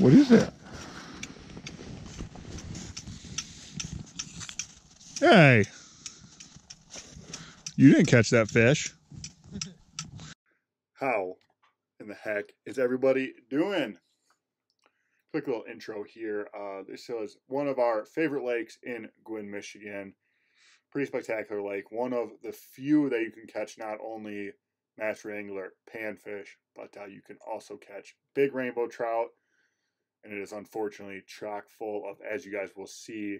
What is that? Hey! You didn't catch that fish. How in the heck is everybody doing? Quick little intro here. Uh, this is one of our favorite lakes in Gwinn, Michigan. Pretty spectacular lake. One of the few that you can catch not only master angler panfish, but uh, you can also catch big rainbow trout. And it is unfortunately chock full of, as you guys will see,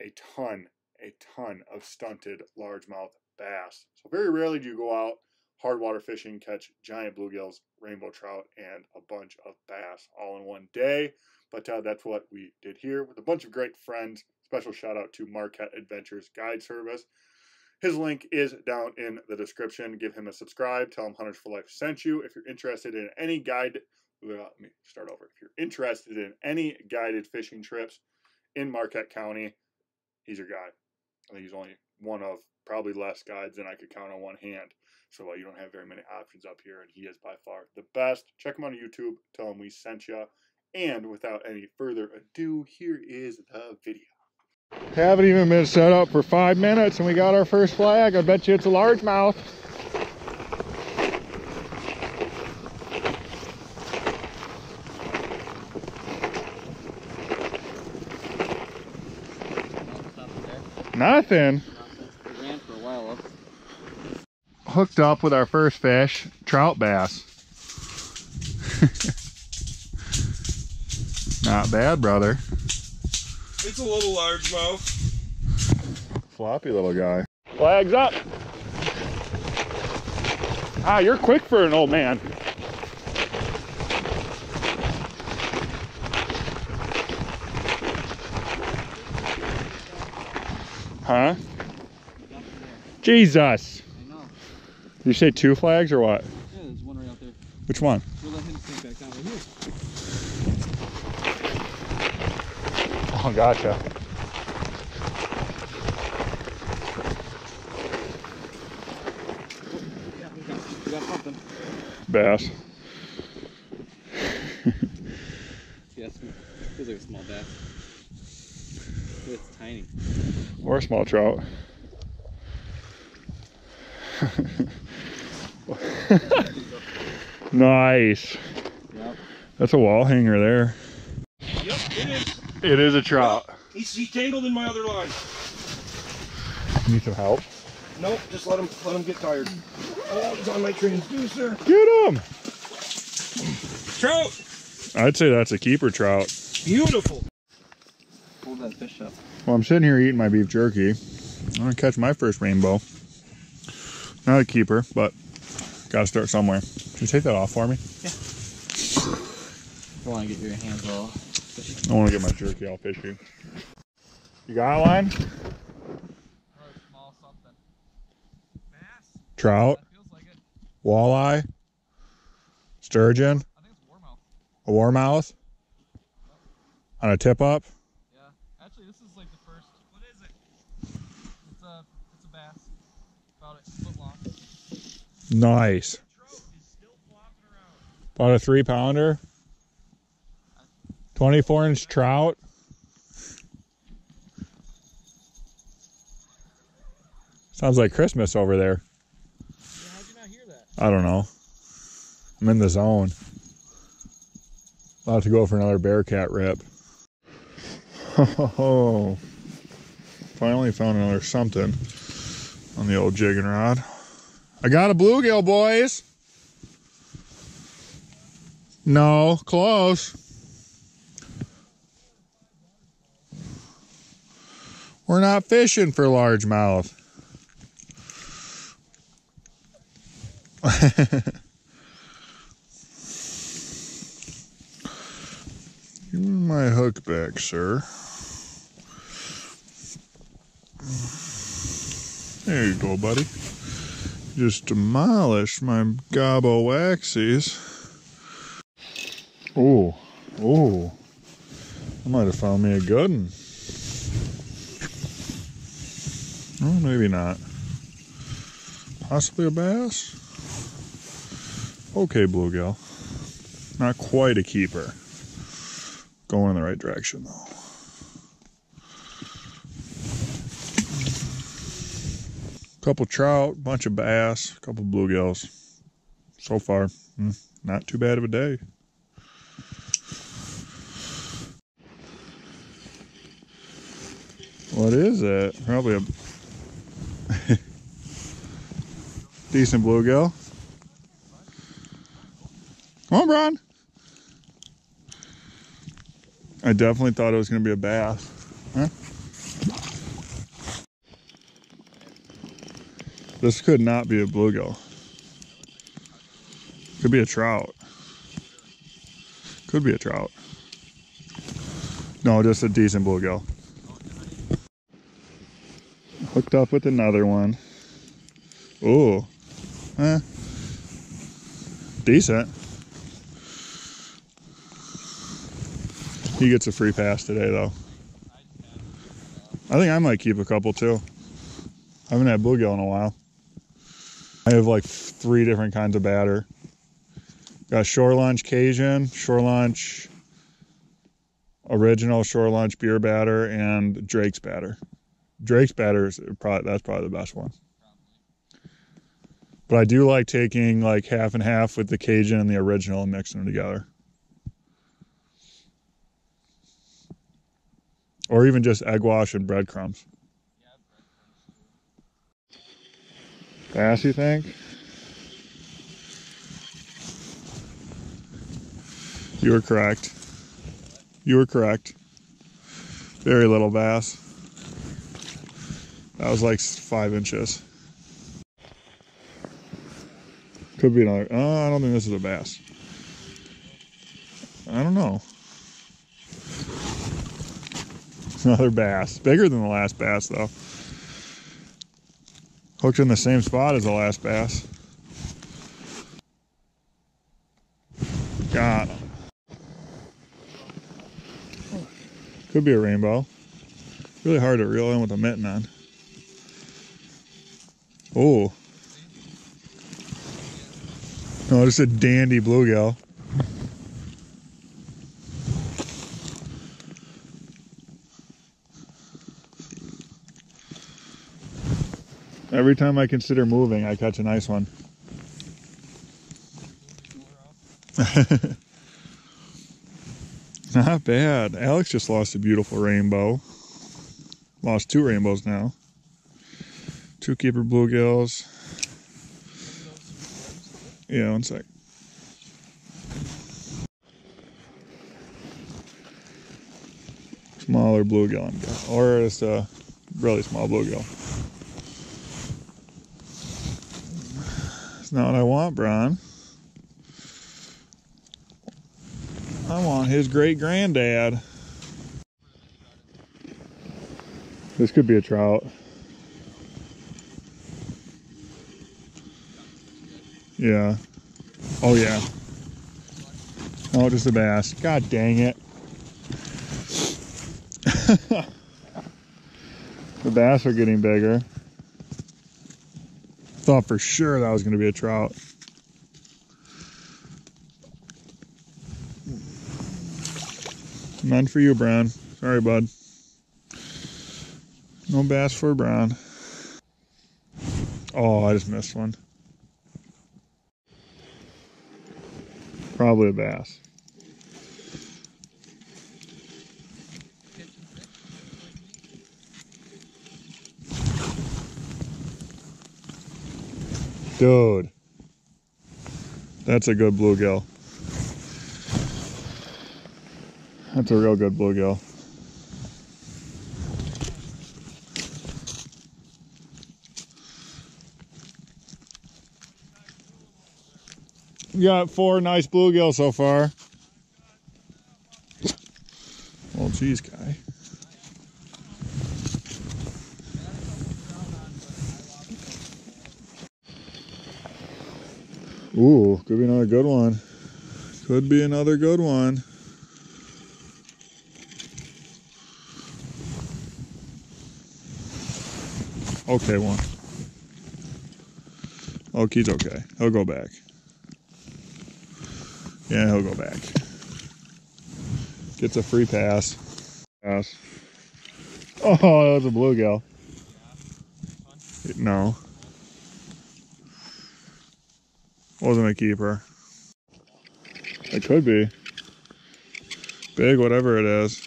a ton, a ton of stunted largemouth bass. So very rarely do you go out hard water fishing, catch giant bluegills, rainbow trout, and a bunch of bass all in one day. But uh, that's what we did here with a bunch of great friends. Special shout out to Marquette Adventures Guide Service. His link is down in the description. Give him a subscribe. Tell him Hunters for Life sent you. If you're interested in any guide, let me start over. If you're interested in any guided fishing trips in Marquette County, he's your guy. I think he's only one of probably less guides than I could count on one hand. So uh, you don't have very many options up here, and he is by far the best. Check him on YouTube. Tell him we sent you. And without any further ado, here is the video. Haven't even been set up for five minutes and we got our first flag. I bet you it's a largemouth. Nothing. Hooked up with our first fish, trout bass. Not bad, brother. It's a little largemouth. Floppy little guy. Flags up. Ah, you're quick for an old man. Huh? Jesus. I know. You say two flags or what? Yeah, there's one right out there. Which one? We'll let him sink back down right here. Oh, gotcha. Yeah, we got, we got. Bass. Yes, feels like a small bass. It's tiny. Or small trout. nice. Yep. That's a wall hanger there. Yep, it is. It is a trout. He's he tangled in my other line. Need some help? Nope, just let him let him get tired. Oh, he's on my transducer. Get him! Trout, I'd say that's a keeper trout. beautiful. That fish up. Well, I'm sitting here eating my beef jerky. I'm gonna catch my first rainbow. Not a keeper, but gotta start somewhere. Can you take that off for me? You want to get your hands all. I want to get my jerky all fishy. You got a line? something. Bass? Trout, like it. walleye, sturgeon, I think it's warmouth. a warmouth on a tip up. Yeah. Actually, this is like the first. What is it? It's a, it's a bass. About a foot long. Nice. About a three pounder. 24 inch trout. Sounds like Christmas over there. I don't know. I'm in the zone. About to go for another bearcat rip. Oh, finally found another something on the old jigging rod. I got a bluegill, boys. No, close. We're not fishing for largemouth. Give me my hook back, sir. There you go, buddy. Just demolished my gobbo waxies. Oh, oh. I might have found me a good one. Oh, maybe not. Possibly a bass? Okay, bluegill. Not quite a keeper. Going in the right direction though. Couple trout, bunch of bass, couple bluegills. So far, hmm, not too bad of a day. What is that? Probably a decent bluegill. Come on, Brian. I definitely thought it was going to be a bass. Huh? This could not be a bluegill. Could be a trout. Could be a trout. No, just a decent bluegill. Hooked up with another one. Ooh. Eh. Decent. He gets a free pass today, though. I think I might keep a couple too. I haven't had bluegill in a while. I have like three different kinds of batter. Got shore lunch Cajun, shore lunch original shore lunch beer batter, and Drake's batter. Drake's batter is probably that's probably the best one. But I do like taking like half and half with the Cajun and the original and mixing them together. Or even just egg wash and breadcrumbs. Bass, you think? You were correct. You were correct. Very little bass. That was like five inches. Could be another. Oh, I don't think this is a bass. I don't know. Another bass. Bigger than the last bass, though. Hooked in the same spot as the last bass. Got him. Could be a rainbow. Really hard to reel in with a mitten on. Oh. No, just a dandy bluegill. Every time I consider moving, I catch a nice one. Not bad. Alex just lost a beautiful rainbow. Lost two rainbows now. Two keeper bluegills. Yeah, one sec. Smaller bluegill, or just a really small bluegill. Not what I want, Brian. I want his great granddad. This could be a trout. Yeah. Oh, yeah. Oh, just a bass. God dang it. the bass are getting bigger. Thought for sure that was going to be a trout. None for you, Brown. Sorry, bud. No bass for Brown. Oh, I just missed one. Probably a bass. Dude. That's a good bluegill. That's a real good bluegill. We got four nice bluegill so far. Well, geez, guy. Ooh, could be another good one. Could be another good one. Okay, one. Oh, he's okay. He'll go back. Yeah, he'll go back. gets a free pass. Yes. Oh, that was a bluegill. No. Wasn't a keeper. It could be. Big, whatever it is.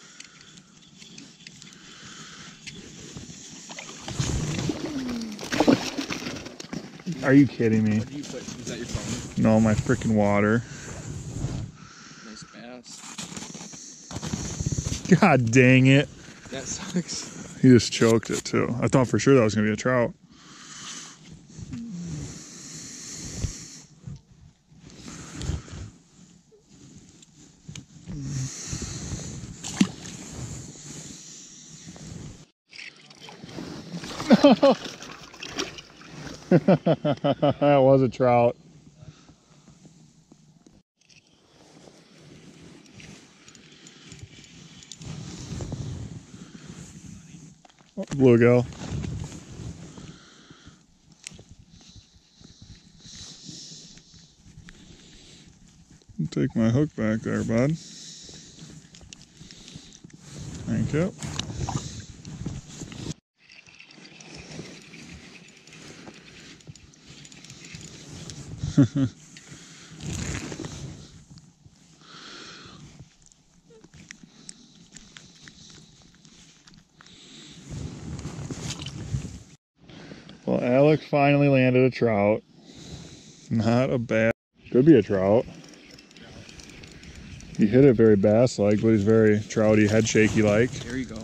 Are you kidding me? You put? Is that your phone? No, my freaking water. Nice bass. God dang it. That sucks. He just choked it too. I thought for sure that was gonna be a trout. that was a trout. Oh, bluegill. Take my hook back there, bud. Thank you. Well, Alex finally landed a trout. Not a bad, could be a trout. He hit it very bass like, but he's very trouty, head shaky like. There you go. No,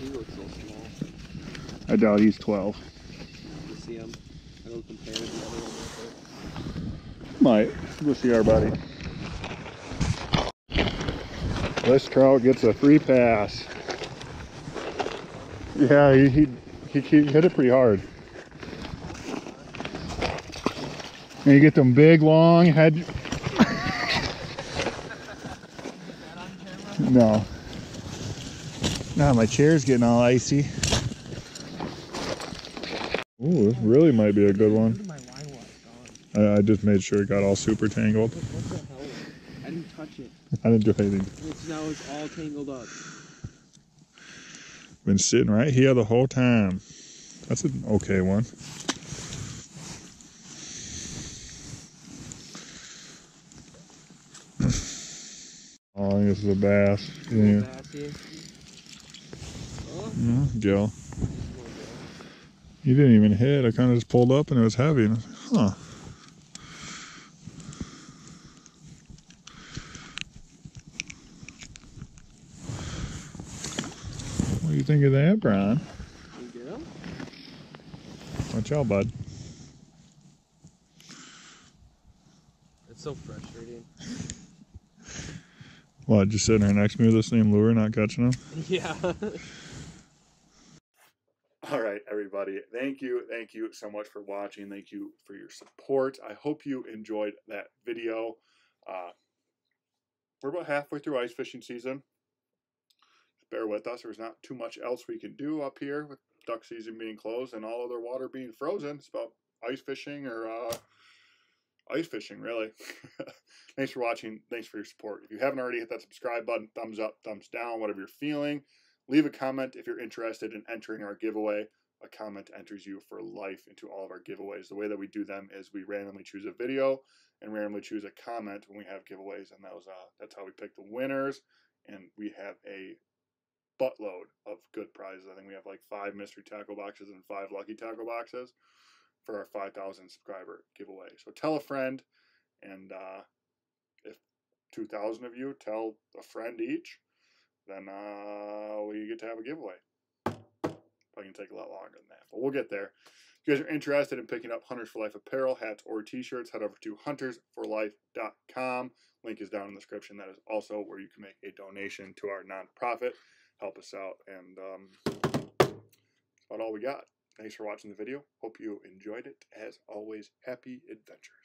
he looks so small. I doubt he's 12. You see him? I don't compare to the other one. Might. Go see our buddy. This trout gets a free pass. Yeah, he, he, he, hit it pretty hard. And you get them big, long head. no. Nah, my chair's getting all icy. Ooh, this really might be a good one. Where did my line was gone? I, I just made sure it got all super tangled. What, what the hell? I didn't touch it. I didn't do anything. It's now it's all tangled up. Been sitting right here the whole time. That's an okay one. oh, I think this is a bass. Yeah. Oh, No, Gil. You didn't even hit. I kind of just pulled up and it was heavy. And I was like, huh. What do you think of that, Brian? you get him? Watch out, bud. It's so frustrating. What, just sitting there next to me with the same lure, not catching them? Yeah. All right, everybody. Thank you. Thank you so much for watching. Thank you for your support. I hope you enjoyed that video. Uh, we're about halfway through ice fishing season. Bear with us. There's not too much else we can do up here with duck season being closed and all other water being frozen. It's about ice fishing or uh, ice fishing, really. Thanks for watching. Thanks for your support. If you haven't already, hit that subscribe button, thumbs up, thumbs down, whatever you're feeling. Leave a comment if you're interested in entering our giveaway. A comment enters you for life into all of our giveaways. The way that we do them is we randomly choose a video and randomly choose a comment when we have giveaways, and that was uh, that's how we pick the winners. And we have a buttload of good prizes. I think we have like five mystery tackle boxes and five lucky tackle boxes for our 5,000 subscriber giveaway. So tell a friend, and uh, if 2,000 of you tell a friend each, then uh, we get to have a giveaway. Probably can take a lot longer than that, but we'll get there. If you guys are interested in picking up Hunters for Life apparel, hats, or t-shirts, head over to huntersforlife.com. Link is down in the description. That is also where you can make a donation to our nonprofit. Help us out, and um, that's about all we got. Thanks for watching the video. Hope you enjoyed it. As always, happy adventure.